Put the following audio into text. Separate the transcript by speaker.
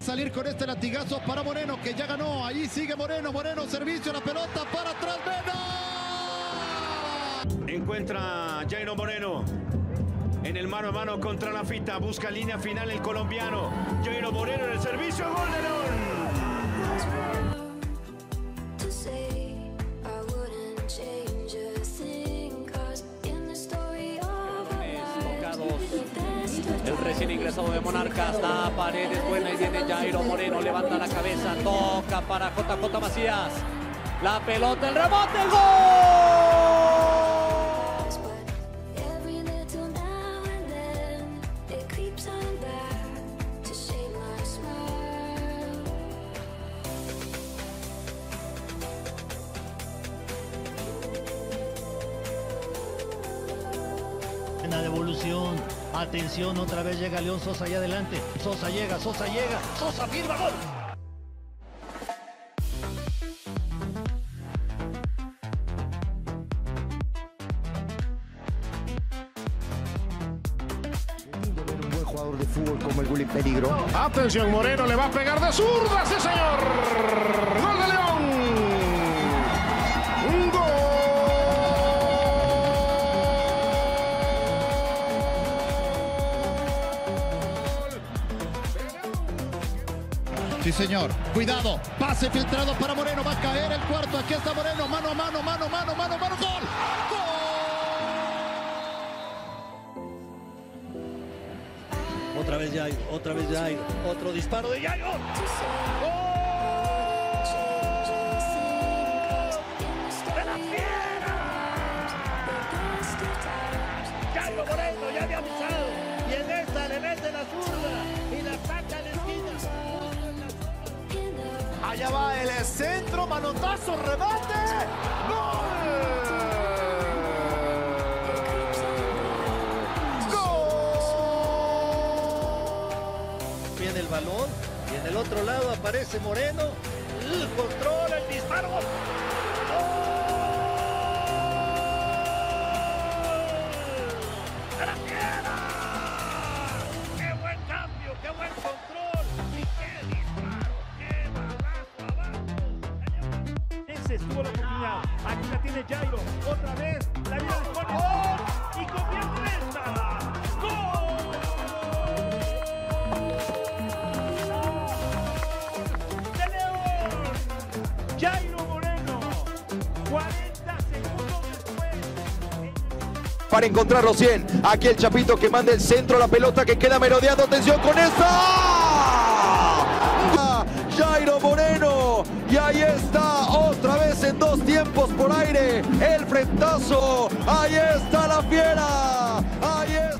Speaker 1: Salir con este latigazo para Moreno que ya ganó. Ahí sigue Moreno. Moreno, servicio, la pelota para atrás. Mena.
Speaker 2: Encuentra Jairo Moreno en el mano a mano contra la fita. Busca línea final el colombiano. Jairo Moreno en el servicio. Gol de León.
Speaker 3: El recién ingresado de Monarcas da paredes buena y viene Jairo Moreno, levanta la cabeza, toca para JJ Macías. La pelota, el rebote, el gol.
Speaker 4: En la devolución. Atención, otra vez llega León Sosa allá adelante. Sosa llega, Sosa llega. Sosa firma gol.
Speaker 5: un buen jugador de fútbol como el Gulli Peligro.
Speaker 6: Atención, Moreno le va a pegar de zurda, sí señor. Gol de León.
Speaker 1: Señor. Cuidado. Pase filtrado para Moreno. Va a caer el cuarto. Aquí está Moreno. Mano a mano, mano, mano, mano, mano. Gol.
Speaker 4: Otra vez Jairo, otra vez Jairo. Otro disparo de. Jairo
Speaker 5: Allá va el centro, manotazo, remate.
Speaker 4: Viene el balón y en el otro lado aparece Moreno. El control, el disparo. La
Speaker 6: oportunidad. Aquí la tiene Jairo. Otra vez. La vida le pone gol. Y convierte esta. ¡Gol! ¡De León! Jairo Moreno. 40 segundos después.
Speaker 5: Para encontrar los 100. Aquí el Chapito que manda el centro, la pelota que queda merodeando. Atención con esta. el frentazo, ahí está la fiera, ahí está.